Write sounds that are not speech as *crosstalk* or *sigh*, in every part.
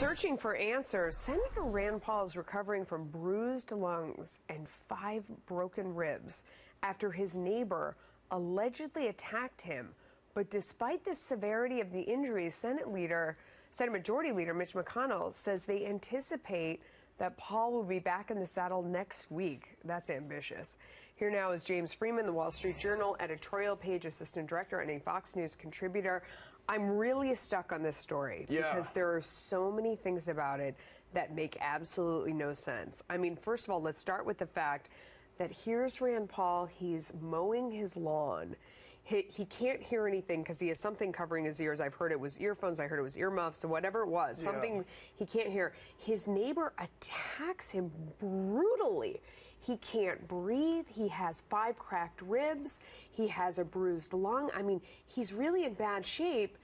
Searching for answers, Senator Rand Paul is recovering from bruised lungs and five broken ribs after his neighbor allegedly attacked him. But despite the severity of the injuries, Senate leader, Senate Majority Leader Mitch McConnell says they anticipate that Paul will be back in the saddle next week. That's ambitious. Here now is James Freeman, the Wall Street Journal editorial page assistant director and a Fox News contributor. I'm really stuck on this story yeah. because there are so many things about it that make absolutely no sense. I mean, first of all, let's start with the fact that here's Rand Paul, he's mowing his lawn. He, he can't hear anything because he has something covering his ears. I've heard it was earphones, I heard it was earmuffs, whatever it was, yeah. something he can't hear. His neighbor attacks him brutally. He can't breathe. He has five cracked ribs. He has a bruised lung. I mean, he's really in bad shape,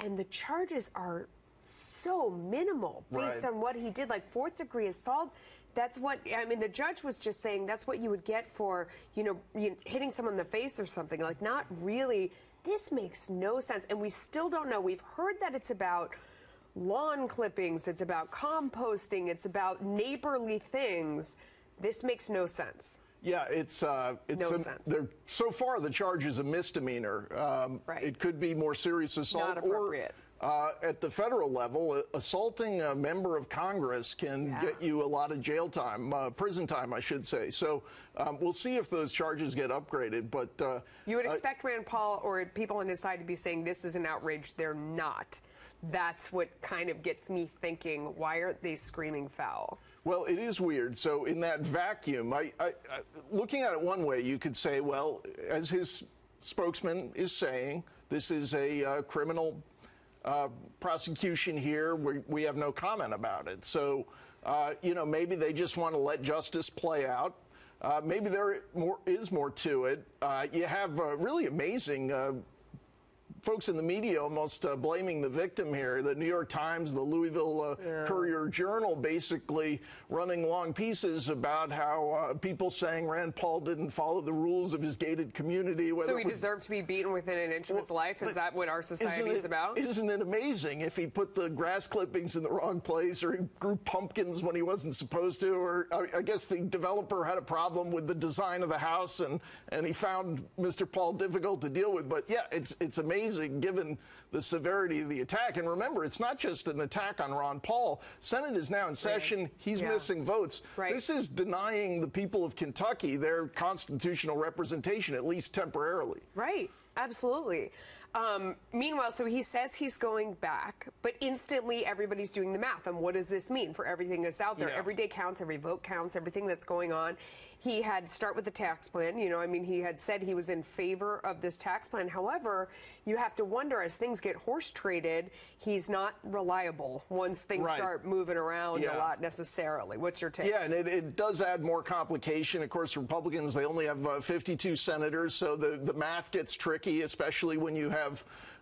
and the charges are so minimal based right. on what he did, like fourth degree assault. That's what I mean. The judge was just saying that's what you would get for you know, you know hitting someone in the face or something. Like not really. This makes no sense, and we still don't know. We've heard that it's about lawn clippings, it's about composting, it's about neighborly things. This makes no sense. Yeah, it's uh, it's no a, sense. So far, the charge is a misdemeanor. Um, right. It could be more serious assault. Not appropriate. Or, uh, at the federal level, assaulting a member of Congress can yeah. get you a lot of jail time, uh, prison time, I should say. So um, we'll see if those charges get upgraded. But uh, you would expect Rand Paul or people on his side to be saying this is an outrage. They're not. That's what kind of gets me thinking. Why aren't they screaming foul? Well, it is weird. So in that vacuum, I, I, I, looking at it one way, you could say, well, as his spokesman is saying, this is a uh, criminal uh, prosecution here. We, we have no comment about it. So, uh, you know, maybe they just want to let justice play out. Uh, maybe there more, is more to it. Uh, you have really amazing uh, folks in the media almost uh, blaming the victim here. The New York Times, the Louisville uh, yeah. Courier Journal, basically running long pieces about how uh, people saying Rand Paul didn't follow the rules of his gated community. So he was, deserved to be beaten within an inch of his life. Is that what our society is about? Isn't it amazing if he put the grass clippings in the wrong place, or he grew pumpkins when he wasn't supposed to, or I, I guess the developer had a problem with the design of the house, and and he found Mr. Paul difficult to deal with. But yeah, it's it's amazing amazing given the severity of the attack. And remember, it's not just an attack on Ron Paul. Senate is now in session. Right. He's yeah. missing votes. Right. This is denying the people of Kentucky their constitutional representation, at least temporarily. Right. Absolutely. Um, meanwhile, so he says he's going back, but instantly everybody's doing the math on what does this mean for everything that's out there. Yeah. Every day counts, every vote counts, everything that's going on. He had start with the tax plan. You know, I mean, he had said he was in favor of this tax plan. However, you have to wonder as things get horse traded, he's not reliable once things right. start moving around yeah. a lot necessarily. What's your take? Yeah, and it, it, does add more complication. Of course, Republicans, they only have uh, 52 senators, so the, the math gets tricky, especially when you have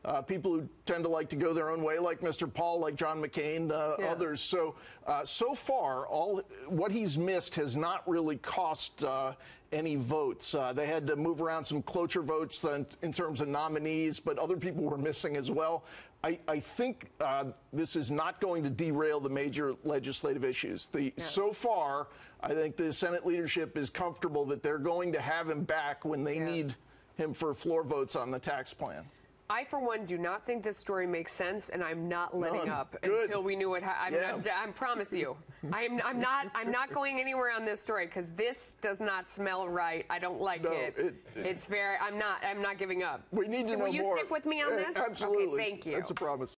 uh, people who tend to like to go their own way, like Mr. Paul, like John McCain, uh, yeah. others. So, uh, so far, all what he's missed has not really cost uh, any votes. Uh, they had to move around some cloture votes in, in, terms of nominees, but other people were missing as well. I, I think uh, this is not going to derail the major legislative issues. The, yeah. So far, I think the Senate leadership is comfortable that they're going to have him back when they yeah. need him for floor votes on the tax plan. I, for one, do not think this story makes sense, and I'm not letting None. up Good. until we knew what happened. Yeah. I promise you, *laughs* I'm, I'm not. I'm not going anywhere on this story because this does not smell right. I don't like no, it. it, it. It's very. I'm not. I'm not giving up. We need so to know will you more. stick with me on this? Absolutely. Okay, thank you. That's a promise.